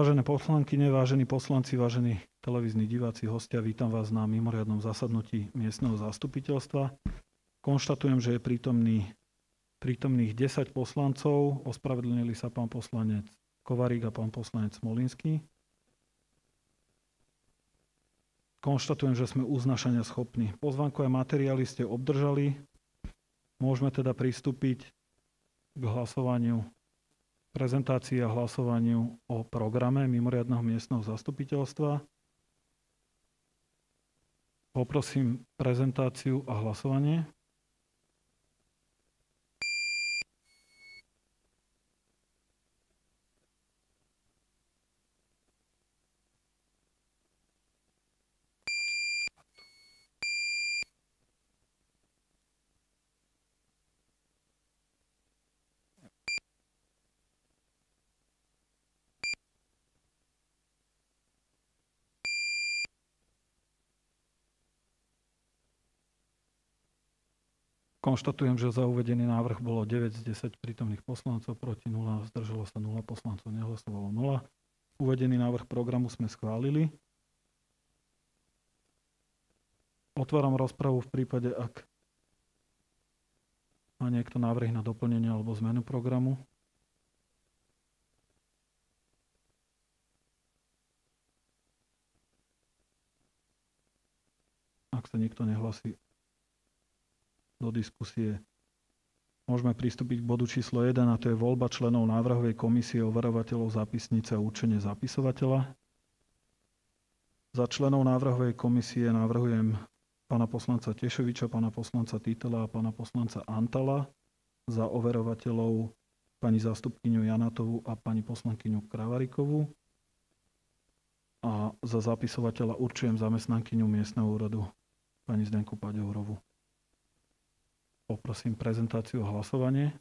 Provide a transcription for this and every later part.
Vážené poslankyne, vážení poslanci, vážení televízni diváci, hostia, vítam vás na mimoriadnom zasadnutí miestneho zastupiteľstva. Konštatujem, že je prítomný, prítomných 10 poslancov. Ospravedlnili sa pán poslanec Kovarík a pán poslanec Smolinský. Konštatujem, že sme uznašania schopní. Pozvankové materiály ste obdržali. Môžeme teda pristúpiť k hlasovaniu prezentácii a hlasovaniu o programe mimoriadného miestneho zastupiteľstva. Poprosím prezentáciu a hlasovanie. Konštatujem, že za uvedený návrh bolo 9 z 10 prítomných poslancov, proti 0, zdržalo sa 0 poslancov, nehlasovalo 0. Uvedený návrh programu sme schválili. Otváram rozpravu v prípade, ak má niekto návrhy na doplnenie alebo zmenu programu. Ak sa nikto nehlasí, do diskusie. Môžeme pristúpiť k bodu číslo 1 a to je voľba členov návrhovej komisie overovateľov zápisnice a určenie zapisovateľa. Za členov návrhovej komisie navrhujem pána poslanca Tešoviča, pána poslanca Titela a pána poslanca Antala. Za overovateľov pani zástupkyňu Janatovu a pani poslankyňu Kravarikovú. A za zapisovateľa určujem zamestnankyňu miestneho úradu pani Zdenku Paďourovu. Poprosím prezentáciu a hlasovanie.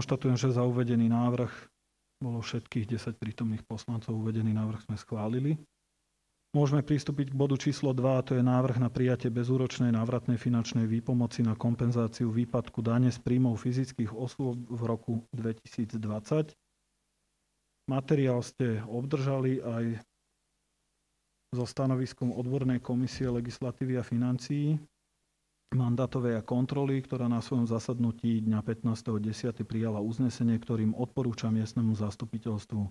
Konštatujem, že za uvedený návrh bolo všetkých 10 prítomných poslancov. Uvedený návrh sme schválili. Môžeme pristúpiť k bodu číslo 2, a to je návrh na prijatie bezúročnej návratnej finančnej výpomoci na kompenzáciu výpadku dane z príjmov fyzických osôb v roku 2020. Materiál ste obdržali aj so stanoviskom odbornej komisie legislatívy a financií mandátovej a kontroly, ktorá na svojom zasadnutí dňa 15.10. prijala uznesenie, ktorým odporúča miestnemu zastupiteľstvu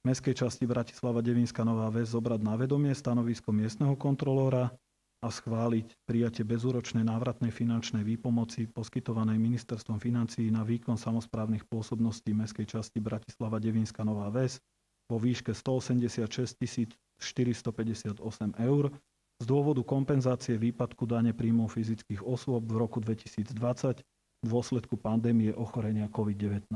Mestskej časti Bratislava Devinská Nová Ves zobrať na vedomie stanovisko miestneho kontrolóra a schváliť prijatie bezúročnej návratnej finančnej výpomoci poskytovanej ministerstvom financií na výkon samozprávnych pôsobností Mestskej časti Bratislava Devinská Nová Ves vo výške 186 458 eur z dôvodu kompenzácie výpadku dane príjmov fyzických osôb v roku 2020 v dôsledku pandémie ochorenia COVID-19.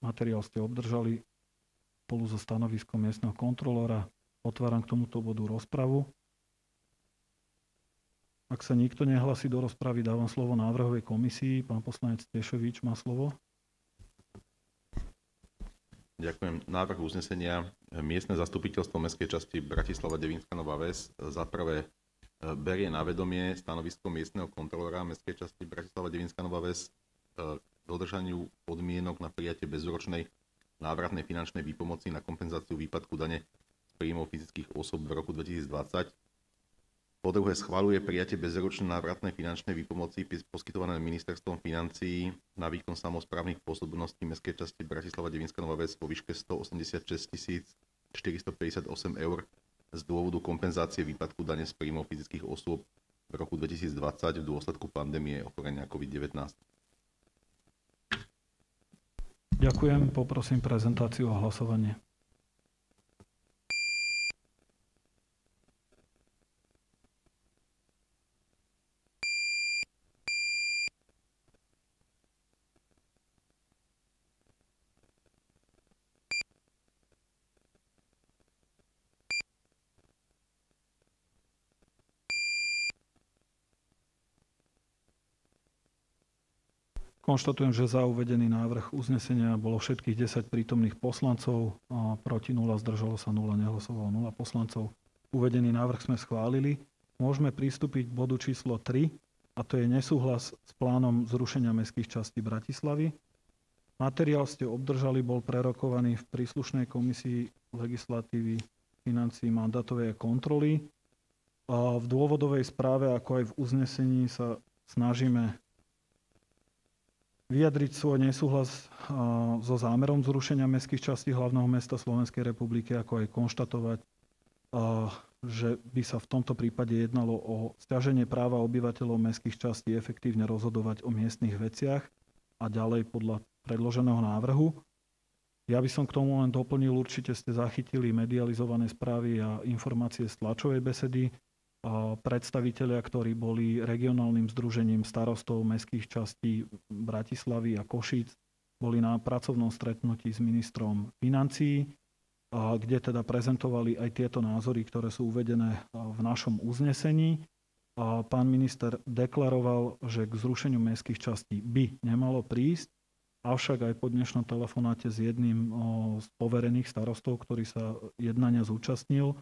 Materiál ste obdržali spolu so stanoviskom miestneho kontrolóra. Otváram k tomuto bodu rozpravu. Ak sa nikto nehlasí do rozpravy, dávam slovo návrhovej komisii. Pán poslanec Tešovič má slovo. Ďakujem. Návrh uznesenia. Miestne zastupiteľstvo Mestskej časti Bratislava Devinská Nová Ves za prvé e, berie na vedomie stanovisko miestneho kontrolóra Mestskej časti Bratislava Devinská Nová Ves k e, dodržaniu podmienok na prijatie bezročnej návratnej finančnej výpomoci na kompenzáciu výpadku dane z príjmov fyzických osob v roku 2020 po druhé, schvaluje prijatie bezročnej návratnej finančnej výpomoci poskytované ministerstvom financií na výkon samozprávnych pôsobností Mestskej časti Bratislava Devinská Nová Ves vo výške 186 458 eur z dôvodu kompenzácie výpadku dane z príjmov fyzických osôb v roku 2020 v dôsledku pandémie ochorenia COVID-19. Ďakujem, poprosím prezentáciu a hlasovanie. Konštatujem, že za uvedený návrh uznesenia bolo všetkých 10 prítomných poslancov, a proti 0, zdržalo sa 0, nehlasovalo 0 poslancov. Uvedený návrh sme schválili. Môžeme pristúpiť k bodu číslo 3, a to je nesúhlas s plánom zrušenia mestských častí Bratislavy. Materiál ste obdržali, bol prerokovaný v príslušnej komisii legislatívy, financií, mandátovej a kontroly. A v dôvodovej správe, ako aj v uznesení sa snažíme vyjadriť svoj nesúhlas so zámerom zrušenia mestských častí hlavného mesta Slovenskej republiky, ako aj konštatovať, že by sa v tomto prípade jednalo o stiaženie práva obyvateľov mestských častí efektívne rozhodovať o miestnych veciach a ďalej podľa predloženého návrhu. Ja by som k tomu len doplnil, určite ste zachytili medializované správy a informácie z tlačovej besedy predstavitelia, ktorí boli regionálnym združením starostov mestských častí Bratislavy a Košíc, boli na pracovnom stretnutí s ministrom financií, kde teda prezentovali aj tieto názory, ktoré sú uvedené v našom uznesení. Pán minister deklaroval, že k zrušeniu mestských častí by nemalo prísť, avšak aj po dnešnom telefonáte s jedným z poverených starostov, ktorý sa jednania zúčastnil,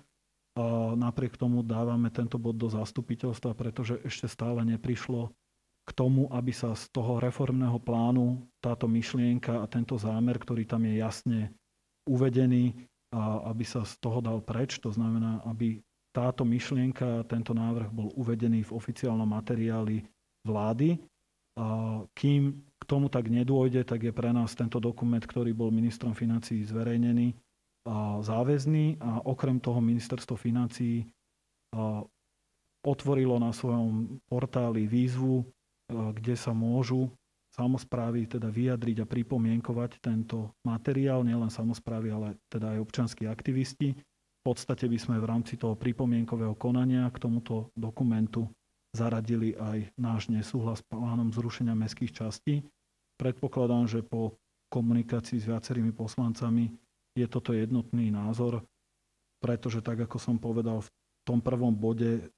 Napriek tomu dávame tento bod do zastupiteľstva, pretože ešte stále neprišlo k tomu, aby sa z toho reformného plánu táto myšlienka a tento zámer, ktorý tam je jasne uvedený, a aby sa z toho dal preč. To znamená, aby táto myšlienka, tento návrh bol uvedený v oficiálnom materiáli vlády. A kým k tomu tak nedôjde, tak je pre nás tento dokument, ktorý bol ministrom financí zverejnený, záväzný a okrem toho ministerstvo financií otvorilo na svojom portáli výzvu, kde sa môžu samozprávy teda vyjadriť a pripomienkovať tento materiál, nielen samozprávy, ale teda aj občanskí aktivisti. V podstate by sme v rámci toho pripomienkového konania k tomuto dokumentu zaradili aj náš nesúhlas s plánom zrušenia mestských častí. Predpokladám, že po komunikácii s viacerými poslancami je toto jednotný názor, pretože tak, ako som povedal v tom prvom bode,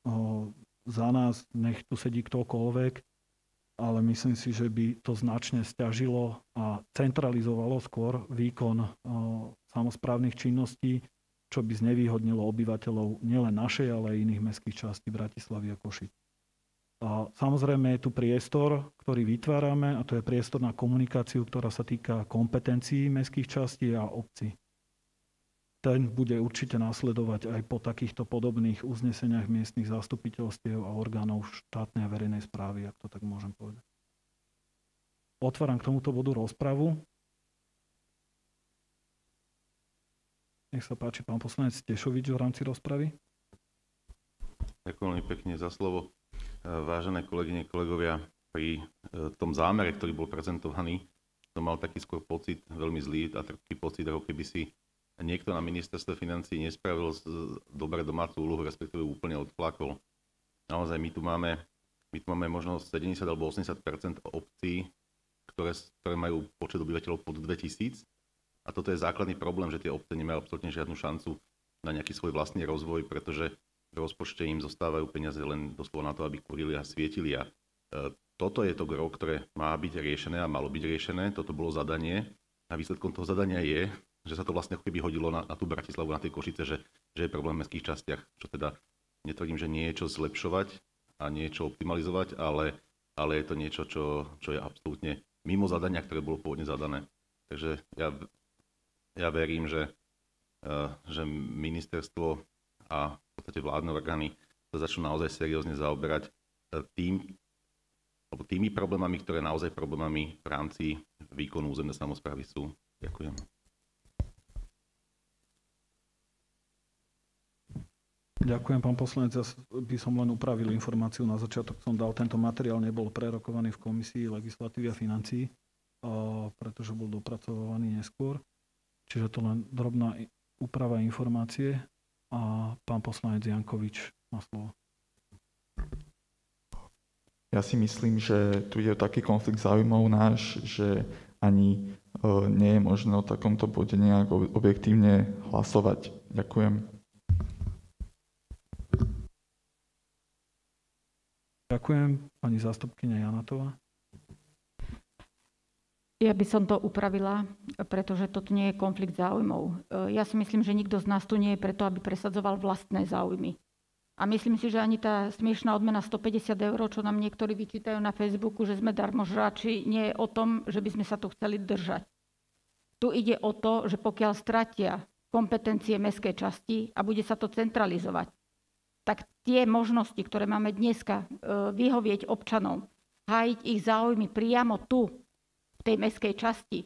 za nás nech tu sedí ktokoľvek, ale myslím si, že by to značne stiažilo a centralizovalo skôr výkon samozprávnych činností, čo by znevýhodnilo obyvateľov nielen našej, ale aj iných mestských častí Bratislavy a Košic. A samozrejme je tu priestor, ktorý vytvárame a to je priestor na komunikáciu, ktorá sa týka kompetencií mestských častí a obcí ten bude určite následovať aj po takýchto podobných uzneseniach miestnych zastupiteľstiev a orgánov štátnej a verejnej správy, ak to tak môžem povedať. Otváram k tomuto bodu rozpravu. Nech sa páči pán poslanec Tešovič v rámci rozpravy. Ďakujem veľmi pekne za slovo. Vážené kolegyne, kolegovia, pri e, tom zámere, ktorý bol prezentovaný, som mal taký skôr pocit, veľmi zlý a taký pocit, ako keby si niekto na ministerstve financí nespravil dobre domácu úlohu, respektíve úplne odplakol. Naozaj my tu máme, my tu máme možno 70 alebo 80 obcí, ktoré, ktoré majú počet obyvateľov pod 2000. A toto je základný problém, že tie obce nemajú absolútne žiadnu šancu na nejaký svoj vlastný rozvoj, pretože v rozpočte im zostávajú peniaze len doslova na to, aby kurili a svietili. A e, toto je to gro, ktoré má byť riešené a malo byť riešené. Toto bolo zadanie. A výsledkom toho zadania je, že sa to vlastne ako keby hodilo na, na tú Bratislavu, na tie Košice, že, že je problém v mestských častiach, čo teda netvrdím, že nie je čo zlepšovať a niečo optimalizovať, ale, ale je to niečo, čo, čo je absolútne mimo zadania, ktoré bolo pôvodne zadané. Takže ja, ja verím, že, uh, že ministerstvo a v podstate vládne orgány sa začnú naozaj seriózne zaoberať uh, tým, alebo tými problémami, ktoré naozaj problémami v rámci výkonu územnej samozprávy sú. Ďakujem. Ďakujem, pán poslanec. Ja by som len upravil informáciu. Na začiatok som dal, tento materiál nebol prerokovaný v komisii legislatívy a financií, pretože bol dopracovaný neskôr. Čiže to len drobná úprava informácie. A pán poslanec Jankovič má slovo. Ja si myslím, že tu je taký konflikt záujmov náš, že ani e, nie je možné o takomto bode nejak objektívne hlasovať. Ďakujem. Ďakujem. Pani zástupkynia Janatová. Ja by som to upravila, pretože toto nie je konflikt záujmov. E, ja si myslím, že nikto z nás tu nie je preto, aby presadzoval vlastné záujmy. A myslím si, že ani tá smiešná odmena 150 eur, čo nám niektorí vyčítajú na Facebooku, že sme darmožráči, nie je o tom, že by sme sa tu chceli držať. Tu ide o to, že pokiaľ stratia kompetencie mestskej časti a bude sa to centralizovať, tak tie možnosti, ktoré máme dneska e, vyhovieť občanom, hájiť ich záujmy priamo tu, v tej mestskej časti,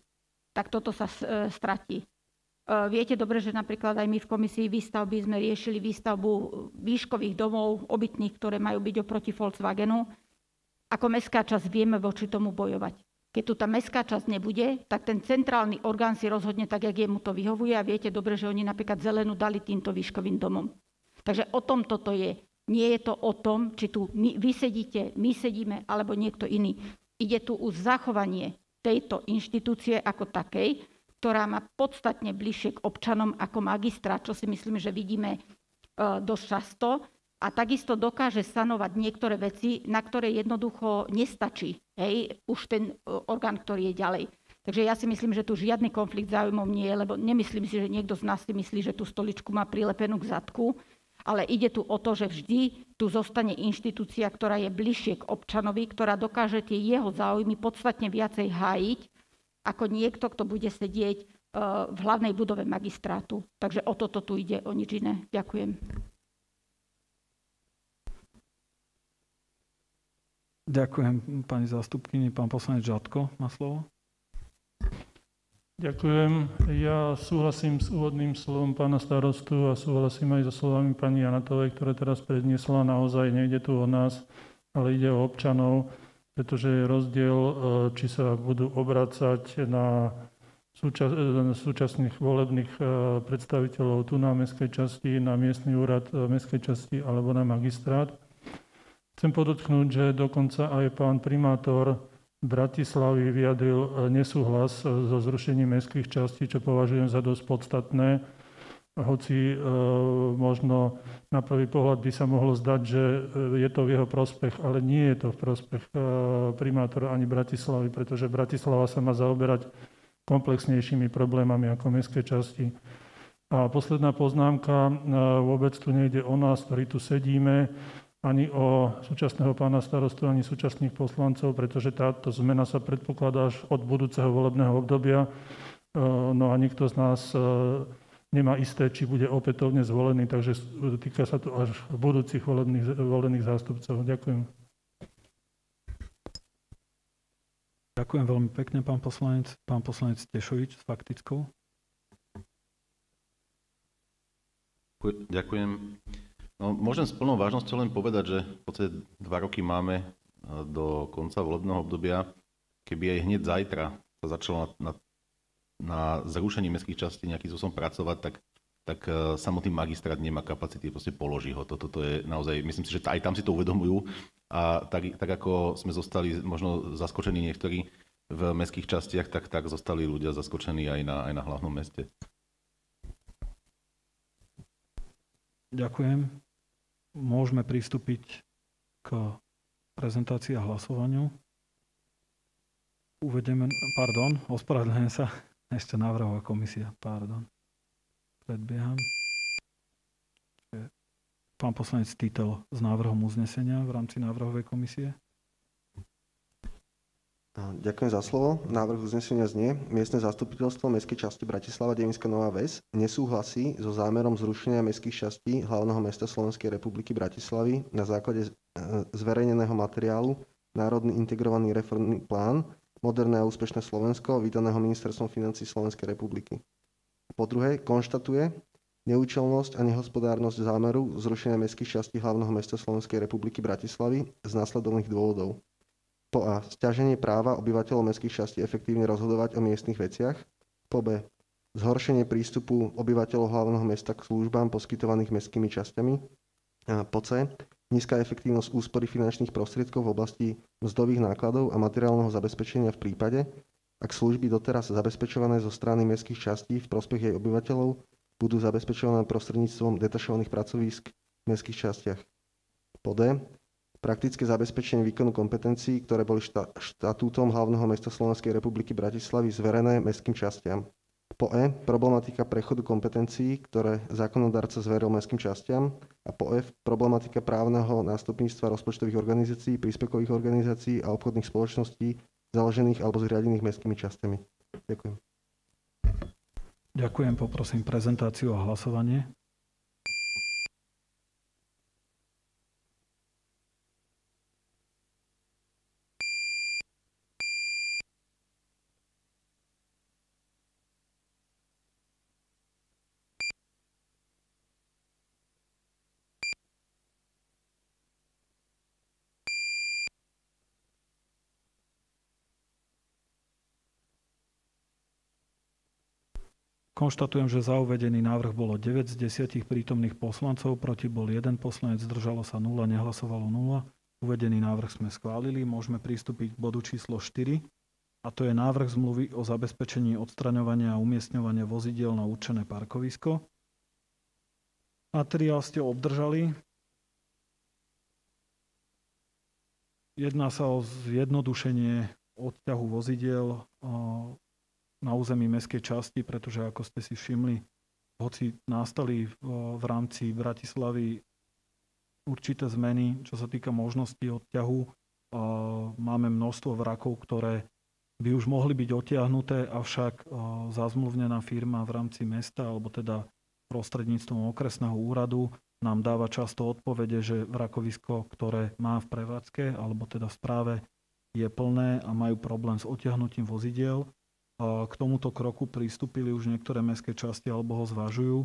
tak toto sa e, stratí. E, viete dobre, že napríklad aj my v komisii výstavby sme riešili výstavbu výškových domov obytných, ktoré majú byť oproti Volkswagenu. Ako mestská časť vieme voči tomu bojovať. Keď tu tá mestská časť nebude, tak ten centrálny orgán si rozhodne tak, jak jemu to vyhovuje a viete dobre, že oni napríklad zelenú dali týmto výškovým domom. Takže o tom toto je. Nie je to o tom, či tu my, vy sedíte, my sedíme, alebo niekto iný. Ide tu už zachovanie tejto inštitúcie ako takej, ktorá má podstatne bližšie k občanom ako magistrát, čo si myslím, že vidíme e, dosť často. A takisto dokáže sanovať niektoré veci, na ktoré jednoducho nestačí hej, už ten e, orgán, ktorý je ďalej. Takže ja si myslím, že tu žiadny konflikt záujmov nie je, lebo nemyslím si, že niekto z nás si myslí, že tú stoličku má prilepenú k zadku, ale ide tu o to, že vždy tu zostane inštitúcia, ktorá je bližšie k občanovi, ktorá dokáže tie jeho záujmy podstatne viacej hájiť ako niekto, kto bude sedieť e, v hlavnej budove magistrátu. Takže o toto tu ide, o nič iné. Ďakujem. Ďakujem pani zástupkyni. Pán poslanec Žadko má slovo. Ďakujem. Ja súhlasím s úvodným slovom pána starostu a súhlasím aj so slovami pani Janatovej, ktoré teraz predniesla. Naozaj nejde tu o nás, ale ide o občanov pretože je rozdiel, e, či sa budú obracať na e, súčasných volebných e, predstaviteľov tu na mestskej časti, na miestny úrad mestskej časti alebo na magistrát. Chcem podotknúť, že dokonca aj pán primátor Bratislavy vyjadril nesúhlas so zrušením mestských častí, čo považujem za dosť podstatné hoci e, možno na prvý pohľad by sa mohlo zdať, že e, je to v jeho prospech, ale nie je to v prospech e, primátora ani Bratislavy, pretože Bratislava sa má zaoberať komplexnejšími problémami ako mestské časti. A posledná poznámka, vôbec tu nejde o nás, ktorí tu sedíme, ani o súčasného pána starostu, ani súčasných poslancov, pretože táto zmena sa predpokladá až od budúceho volebného obdobia. No a nikto z nás nemá isté, či bude opätovne zvolený, takže týka sa to až budúcich volených, volených zástupcov. Ďakujem. Ďakujem veľmi pekne, pán poslanec. Pán poslanec Tešovič s faktickou. Ďakujem. No, môžem s plnou vážnosťou len povedať, že v podstate dva roky máme do konca volebného obdobia. Keby aj hneď zajtra sa začalo na, na na zrušení mestských častí nejakým spôsobom pracovať, tak, tak e, samotný magistrát nemá kapacity, proste položí ho. Toto to je naozaj, myslím si, že aj tam si to uvedomujú a tak, tak ako sme zostali možno zaskočení niektorí v mestských častiach, tak, tak zostali ľudia zaskočení aj na, aj na hlavnom meste. Ďakujem. Môžeme pristúpiť k prezentácii a hlasovaniu. Uvedeme, pardon, ospravedlňujem sa. Ešte návrhová komisia, pardon. Predbieham. Pán poslanec Titel s návrhom uznesenia v rámci návrhovej komisie. Ďakujem za slovo. Návrh uznesenia znie. Miestne zastupiteľstvo Mestskej časti Bratislava Devinská Nová Ves nesúhlasí so zámerom zrušenia mestských častí hlavného mesta Slovenskej republiky Bratislavy na základe zverejneného materiálu Národný integrovaný reformný plán moderné a úspešné Slovensko, vydaného Ministerstvom financí Slovenskej republiky. Po druhé, konštatuje neúčelnosť a nehospodárnosť zámeru zrušenia mestských častí hlavného mesta Slovenskej republiky Bratislavy z následovných dôvodov. Po A. Sťaženie práva obyvateľov mestských častí efektívne rozhodovať o miestnych veciach. Po B. Zhoršenie prístupu obyvateľov hlavného mesta k službám poskytovaných mestskými časťami. A po C nízka efektívnosť úspory finančných prostriedkov v oblasti mzdových nákladov a materiálneho zabezpečenia v prípade, ak služby doteraz zabezpečované zo strany mestských častí v prospech jej obyvateľov budú zabezpečované prostredníctvom detašovaných pracovísk v mestských častiach. Po D. praktické zabezpečenie výkonu kompetencií, ktoré boli šta- štatútom hlavného mesta Slovenskej republiky Bratislavy zverené mestským častiam. Po E. Problematika prechodu kompetencií, ktoré zákonodarca zveril mestským častiam. A po F. Problematika právneho nástupníctva rozpočtových organizácií, príspevkových organizácií a obchodných spoločností založených alebo zriadených mestskými častiami. Ďakujem. Ďakujem, poprosím prezentáciu a hlasovanie. Konštatujem, že za uvedený návrh bolo 9 z 10 prítomných poslancov, proti bol 1 poslanec, zdržalo sa 0, nehlasovalo 0. Uvedený návrh sme schválili. Môžeme pristúpiť k bodu číslo 4, a to je návrh zmluvy o zabezpečení odstraňovania a umiestňovania vozidiel na určené parkovisko. Materiál ste obdržali. Jedná sa o zjednodušenie odťahu vozidiel na území mestskej časti, pretože ako ste si všimli, hoci nastali v, v rámci Bratislavy určité zmeny, čo sa týka možnosti odťahu, máme množstvo vrakov, ktoré by už mohli byť odtiahnuté, avšak zazmluvnená firma v rámci mesta, alebo teda prostredníctvom okresného úradu, nám dáva často odpovede, že vrakovisko, ktoré má v prevádzke, alebo teda v správe, je plné a majú problém s odtiahnutím vozidiel k tomuto kroku pristúpili už niektoré mestské časti alebo ho zvažujú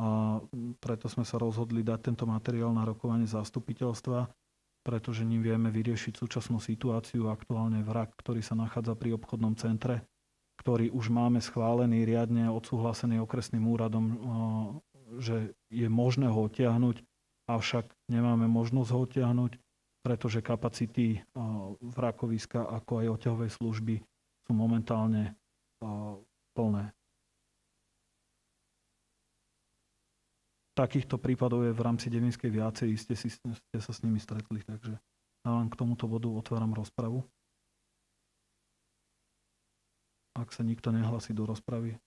a preto sme sa rozhodli dať tento materiál na rokovanie zastupiteľstva, pretože ním vieme vyriešiť súčasnú situáciu. Aktuálne vrak, ktorý sa nachádza pri obchodnom centre, ktorý už máme schválený riadne, odsúhlasený okresným úradom, že je možné ho odtiahnuť, avšak nemáme možnosť ho odtiahnuť, pretože kapacity vrakoviska ako aj oťahovej služby sú momentálne plné. Takýchto prípadov je v rámci Devinskej viacej, ste, si, ste sa s nimi stretli, takže dávam k tomuto bodu, otváram rozpravu. Ak sa nikto nehlasí do rozpravy.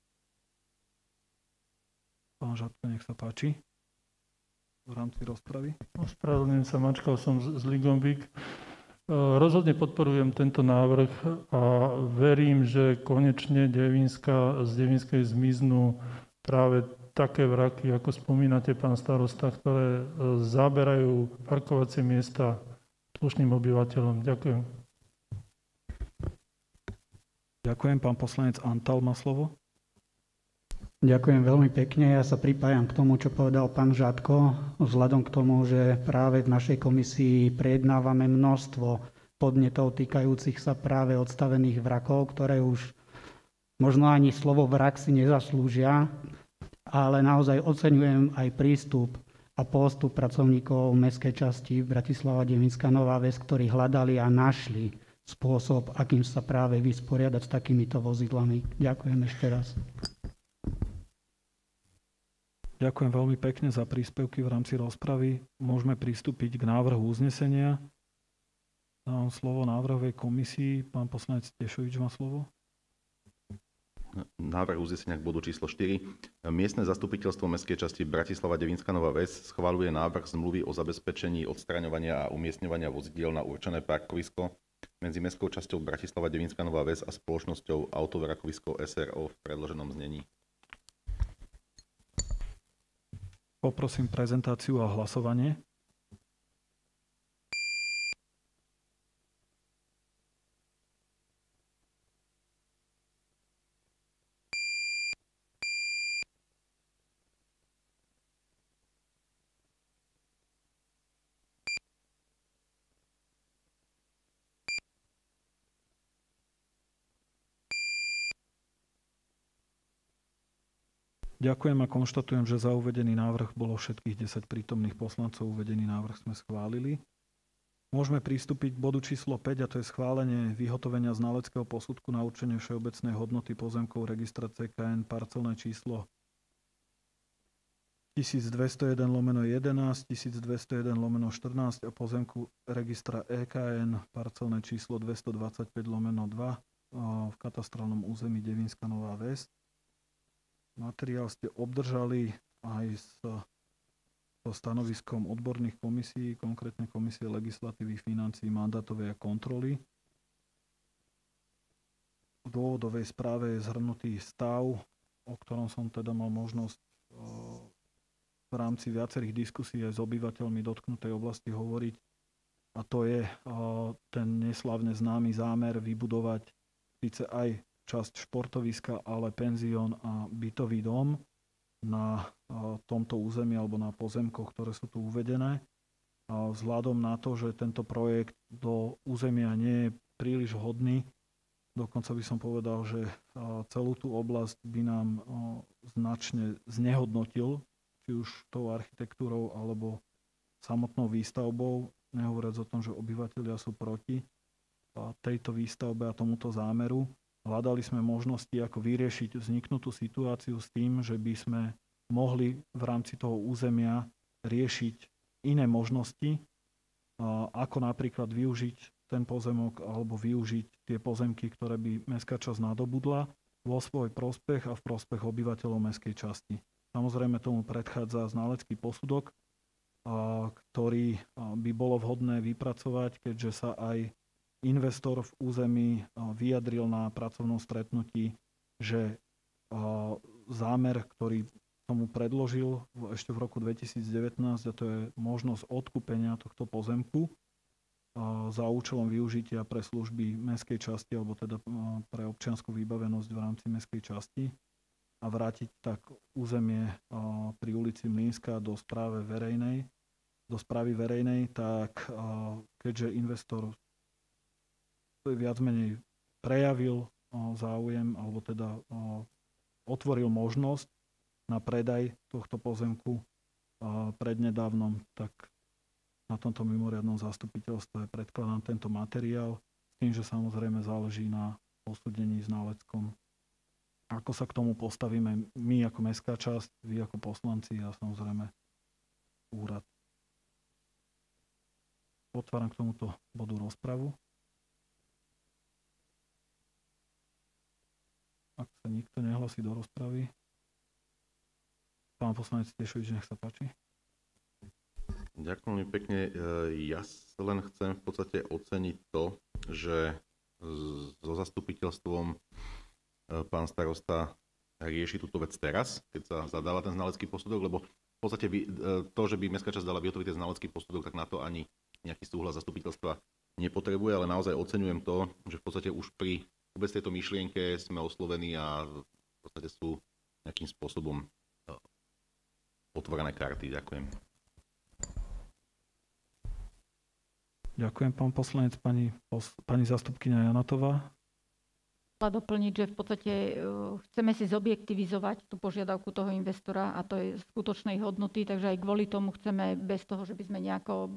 Pán Žadko, nech sa páči v rámci rozpravy. Ospravedlňujem sa, mačkal som z, Ligombik. Rozhodne podporujem tento návrh a verím, že konečne Devinska, z Devinskej zmiznú práve také vraky, ako spomínate, pán starosta, ktoré e, zaberajú parkovacie miesta slušným obyvateľom. Ďakujem. Ďakujem. Pán poslanec Antal má slovo. Ďakujem veľmi pekne. Ja sa pripájam k tomu, čo povedal pán Žadko, vzhľadom k tomu, že práve v našej komisii prejednávame množstvo podnetov týkajúcich sa práve odstavených vrakov, ktoré už možno ani slovo vrak si nezaslúžia, ale naozaj oceňujem aj prístup a postup pracovníkov mestskej časti Bratislava Devinská Nová Ves, ktorí hľadali a našli spôsob, akým sa práve vysporiadať s takýmito vozidlami. Ďakujem ešte raz. Ďakujem veľmi pekne za príspevky v rámci rozpravy. Môžeme pristúpiť k návrhu uznesenia. Dávam slovo návrhovej komisii. Pán poslanec Tešovič má slovo. Návrh uznesenia k bodu číslo 4. Miestne zastupiteľstvo Mestskej časti Bratislava Devinská Nová Ves schváluje návrh zmluvy o zabezpečení odstraňovania a umiestňovania vozidiel na určené parkovisko medzi Mestskou časťou Bratislava Devinská Nová Ves a spoločnosťou Autovrakovisko SRO v predloženom znení. Poprosím prezentáciu a hlasovanie. Ďakujem a konštatujem, že za uvedený návrh bolo všetkých 10 prítomných poslancov. Uvedený návrh sme schválili. Môžeme pristúpiť k bodu číslo 5 a to je schválenie vyhotovenia znaleckého posudku na určenie všeobecnej hodnoty pozemkov registra CKN parcelné číslo 1201 lomeno 11, 1201 lomeno 14 a pozemku registra EKN parcelné číslo 225 lomeno 2 v katastrálnom území Devinská Nová Ves. Materiál ste obdržali aj s, so stanoviskom odborných komisí, konkrétne Komisie legislatívy, financií, mandátovej a kontroly. V dôvodovej správe je zhrnutý stav, o ktorom som teda mal možnosť v rámci viacerých diskusí aj s obyvateľmi dotknutej oblasti hovoriť. A to je ten neslavne známy zámer vybudovať síce aj časť športoviska, ale penzión a bytový dom na tomto území alebo na pozemkoch, ktoré sú tu uvedené. Vzhľadom na to, že tento projekt do územia nie je príliš hodný, dokonca by som povedal, že celú tú oblasť by nám značne znehodnotil či už tou architektúrou alebo samotnou výstavbou, nehovoriac o tom, že obyvateľia sú proti tejto výstavbe a tomuto zámeru. Hľadali sme možnosti, ako vyriešiť vzniknutú situáciu s tým, že by sme mohli v rámci toho územia riešiť iné možnosti, ako napríklad využiť ten pozemok alebo využiť tie pozemky, ktoré by mestská časť nadobudla vo svoj prospech a v prospech obyvateľov mestskej časti. Samozrejme tomu predchádza znalecký posudok, ktorý by bolo vhodné vypracovať, keďže sa aj investor v území vyjadril na pracovnom stretnutí, že zámer, ktorý tomu predložil ešte v roku 2019, a to je možnosť odkúpenia tohto pozemku za účelom využitia pre služby mestskej časti alebo teda pre občianskú vybavenosť v rámci mestskej časti, a vrátiť tak územie pri ulici Mlínska do správy verejnej, do správy verejnej, tak keďže investor viac menej prejavil záujem, alebo teda otvoril možnosť na predaj tohto pozemku prednedávnom, tak na tomto mimoriadnom zastupiteľstve predkladám tento materiál s tým, že samozrejme záleží na posúdení znaleckom ako sa k tomu postavíme my ako mestská časť, vy ako poslanci a samozrejme úrad. Otváram k tomuto bodu rozpravu. Ak sa nikto nehlasí do rozpravy, pán poslanec Tešovič, nech sa páči. Ďakujem pekne. Ja len chcem v podstate oceniť to, že so zastupiteľstvom E, pán starosta rieši túto vec teraz, keď sa zadáva ten znalecký posudok, lebo v podstate by, e, to, že by mestská časť dala vyhotoviť ten znalecký posudok, tak na to ani nejaký súhlas zastupiteľstva nepotrebuje, ale naozaj oceňujem to, že v podstate už pri vôbec tejto myšlienke sme oslovení a v podstate sú nejakým spôsobom e, otvorené karty. Ďakujem. Ďakujem, pán poslanec, pani, pani zastupkynia Janatová doplniť, že v podstate e, chceme si zobjektivizovať tú požiadavku toho investora a to je skutočnej hodnoty, takže aj kvôli tomu chceme bez toho, že by sme nejako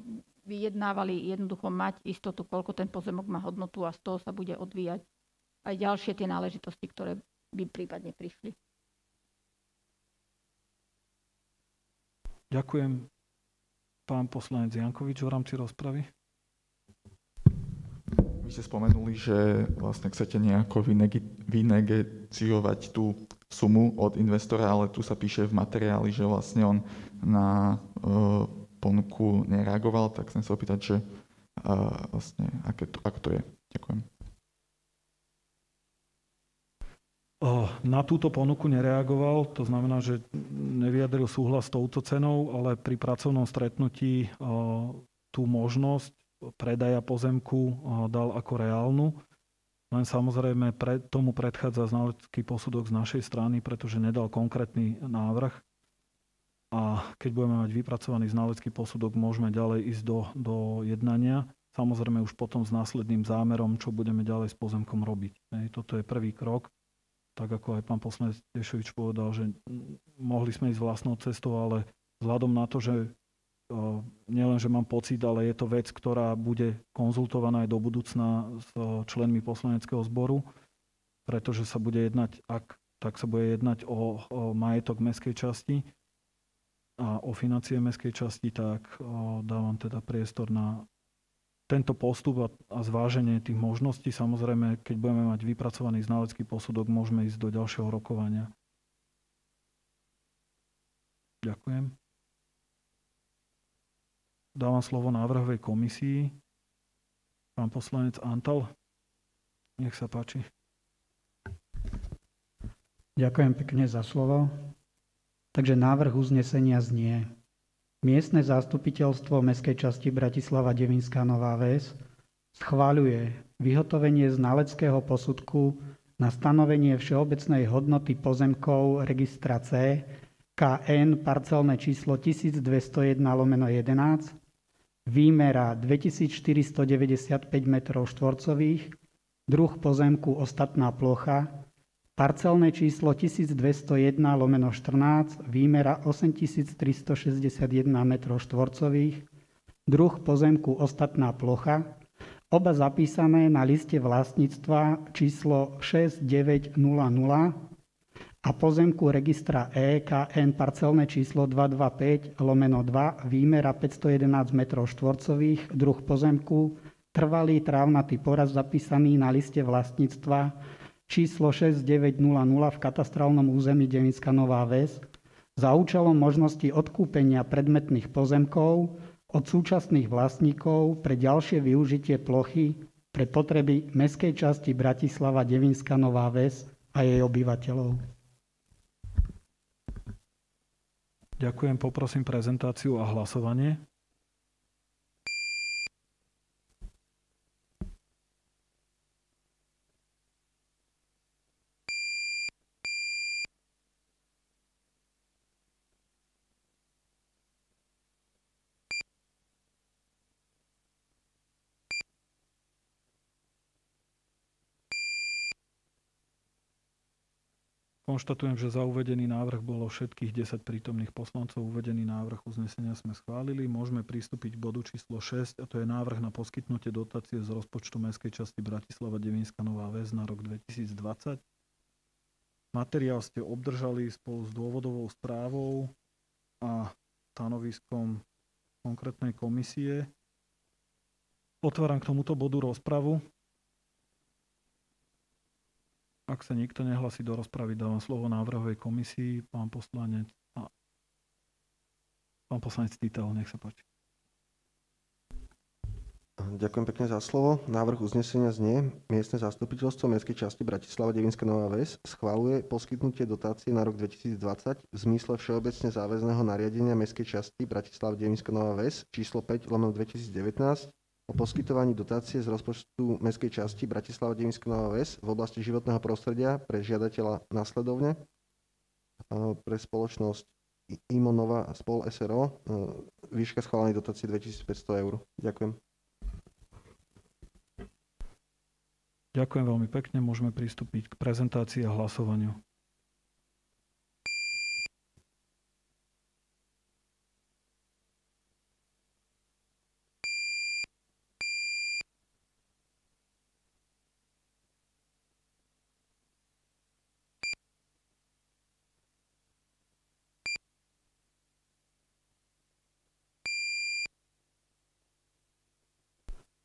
vyjednávali, jednoducho mať istotu, koľko ten pozemok má hodnotu a z toho sa bude odvíjať aj ďalšie tie náležitosti, ktoré by prípadne prišli. Ďakujem. Pán poslanec Jankovič v rámci rozpravy. Vy ste spomenuli, že vlastne chcete nejako vynegociovať tú sumu od investora, ale tu sa píše v materiáli, že vlastne on na uh, ponuku nereagoval, tak chcem sa opýtať, že uh, vlastne aké to, ako to je. Ďakujem. Na túto ponuku nereagoval, to znamená, že nevyjadril súhlas s touto cenou, ale pri pracovnom stretnutí tú možnosť predaja pozemku dal ako reálnu. Len samozrejme pre, tomu predchádza znalecký posudok z našej strany, pretože nedal konkrétny návrh. A keď budeme mať vypracovaný znalecký posudok, môžeme ďalej ísť do, do jednania. Samozrejme už potom s následným zámerom, čo budeme ďalej s pozemkom robiť. Toto je prvý krok. Tak ako aj pán poslanec Tešovič povedal, že mohli sme ísť vlastnou cestou, ale vzhľadom na to, že nielen, že mám pocit, ale je to vec, ktorá bude konzultovaná aj do budúcna s členmi poslaneckého zboru, pretože sa bude jednať, ak, tak sa bude jednať o, o majetok mestskej časti. a o financie mestskej časti, tak dávam teda priestor na tento postup a zváženie tých možností. Samozrejme, keď budeme mať vypracovaný znalecký posudok, môžeme ísť do ďalšieho rokovania. Ďakujem. Dávam slovo návrhovej komisii. Pán poslanec Antal, nech sa páči. Ďakujem pekne za slovo. Takže návrh uznesenia znie. Miestne zastupiteľstvo Mestskej časti Bratislava Devinská Nová Ves schváľuje vyhotovenie znaleckého posudku na stanovenie všeobecnej hodnoty pozemkov registra C KN parcelné číslo 1201 lomeno 11 výmera 2495 m štvorcových, druh pozemku ostatná plocha Parcelné číslo 1201 lomeno 14, výmera 8361 m štvorcových, druh pozemku ostatná plocha, oba zapísané na liste vlastníctva číslo 6900 a pozemku registra EKN parcelné číslo 225 lomeno 2, výmera 511 m štvorcových, druh pozemku, trvalý trávnatý poraz zapísaný na liste vlastníctva číslo 6900 v katastrálnom území Devinská Nová Ves za účelom možnosti odkúpenia predmetných pozemkov od súčasných vlastníkov pre ďalšie využitie plochy pre potreby mestskej časti Bratislava Devinská Nová Ves a jej obyvateľov. Ďakujem, poprosím prezentáciu a hlasovanie. Konštatujem, že za uvedený návrh bolo všetkých 10 prítomných poslancov. Uvedený návrh uznesenia sme schválili. Môžeme pristúpiť k bodu číslo 6 a to je návrh na poskytnutie dotácie z rozpočtu Mestskej časti Bratislava Devínska Nová Väz na rok 2020. Materiál ste obdržali spolu s dôvodovou správou a stanoviskom konkrétnej komisie. Otváram k tomuto bodu rozpravu. Ak sa nikto nehlasí do rozpravy, dávam slovo návrhovej komisii. Pán poslanec, pán poslanec Týtal, nech sa páči. Ďakujem pekne za slovo. Návrh uznesenia znie. Miestne zastupiteľstvo Mestskej časti Bratislava Devinská Nová Ves schváluje poskytnutie dotácie na rok 2020 v zmysle všeobecne záväzného nariadenia Mestskej časti Bratislava Devinská Nová Ves číslo 5 lomeno 2019 o poskytovaní dotácie z rozpočtu mestskej časti Bratislava Devinská Nová Ves v oblasti životného prostredia pre žiadateľa následovne pre spoločnosť Imonova spol SRO výška schválenej dotácie 2500 eur. Ďakujem. Ďakujem veľmi pekne. Môžeme pristúpiť k prezentácii a hlasovaniu.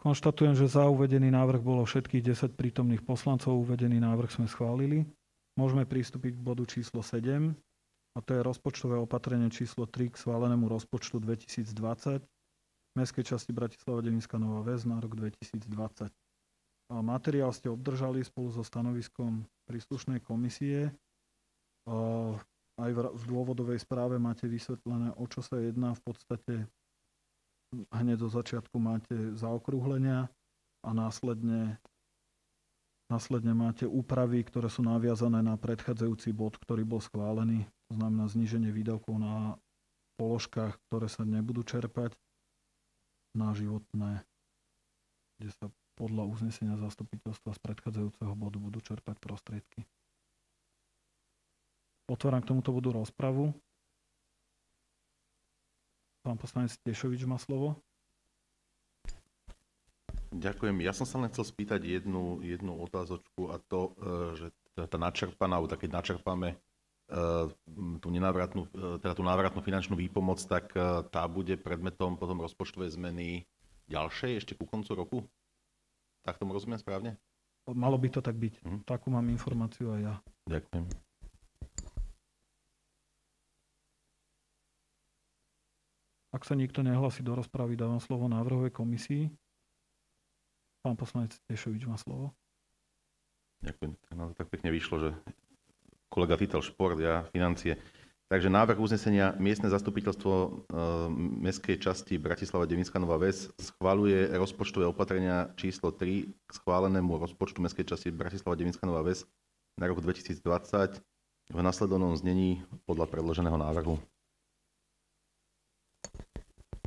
Konštatujem, že za uvedený návrh bolo všetkých 10 prítomných poslancov. Uvedený návrh sme schválili. Môžeme pristúpiť k bodu číslo 7, a to je rozpočtové opatrenie číslo 3 k schválenému rozpočtu 2020 Mestskej časti Bratislava Deninská Nová Väz na rok 2020. A materiál ste obdržali spolu so stanoviskom príslušnej komisie. A aj v dôvodovej správe máte vysvetlené, o čo sa jedná. V podstate hneď zo začiatku máte zaokrúhlenia a následne, následne máte úpravy, ktoré sú naviazané na predchádzajúci bod, ktorý bol schválený. To znamená zníženie výdavkov na položkách, ktoré sa nebudú čerpať na životné, kde sa podľa uznesenia zastupiteľstva z predchádzajúceho bodu budú čerpať prostriedky. Otváram k tomuto bodu rozpravu. Pán poslanec Tešovič má slovo. Ďakujem. Ja som sa len chcel spýtať jednu, jednu otázočku a to, e, že tá načerpaná, alebo keď načerpáme tú, nenávratnú, teda tú návratnú finančnú výpomoc, tak tá bude predmetom potom rozpočtovej zmeny ďalšej ešte ku koncu roku? Tak tomu rozumiem správne? Malo by to tak byť. Hm. Takú mám informáciu aj ja. Ďakujem. Ak sa nikto nehlasí do rozpravy, dávam slovo návrhovej komisii. Pán poslanec Tešovič má slovo. Ďakujem. No, tak pekne vyšlo, že kolega pýtal šport, ja financie. Takže návrh uznesenia miestne zastupiteľstvo e, mestskej časti Bratislava Devinská Nová Ves schváluje rozpočtové opatrenia číslo 3 k schválenému rozpočtu mestskej časti Bratislava Devinská Nová Ves na rok 2020 v nasledovnom znení podľa predloženého návrhu.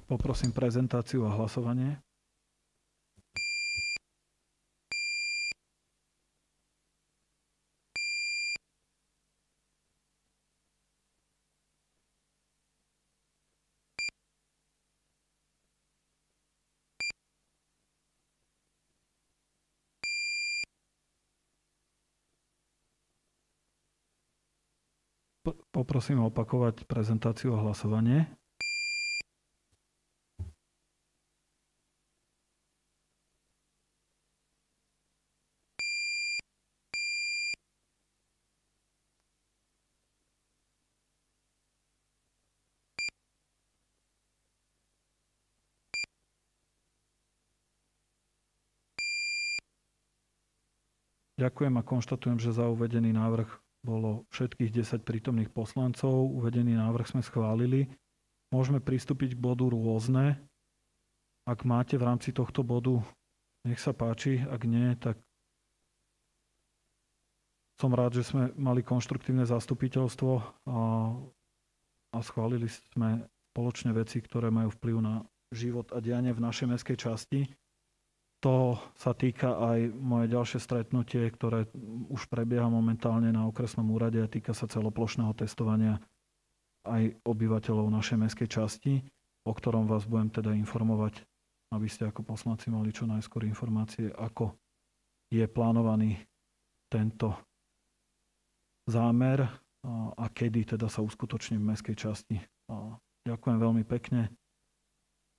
Poprosím prezentáciu a hlasovanie. Poprosím opakovať prezentáciu a hlasovanie. Ďakujem a konštatujem, že za uvedený návrh bolo všetkých 10 prítomných poslancov. Uvedený návrh sme schválili. Môžeme pristúpiť k bodu rôzne. Ak máte v rámci tohto bodu, nech sa páči. Ak nie, tak som rád, že sme mali konštruktívne zastupiteľstvo a, a schválili sme spoločne veci, ktoré majú vplyv na život a dianie v našej mestskej časti. To sa týka aj moje ďalšie stretnutie, ktoré už prebieha momentálne na okresnom úrade a týka sa celoplošného testovania aj obyvateľov našej mestskej časti, o ktorom vás budem teda informovať, aby ste ako poslanci mali čo najskôr informácie, ako je plánovaný tento zámer a kedy teda sa uskutoční v mestskej časti. Ďakujem veľmi pekne.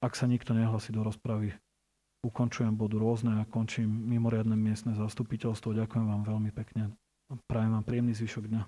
Ak sa nikto nehlasí do rozpravy, ukončujem, bodu rôzne a končím mimoriadne miestne zastupiteľstvo. Ďakujem vám veľmi pekne. Prajem vám príjemný zvyšok dňa.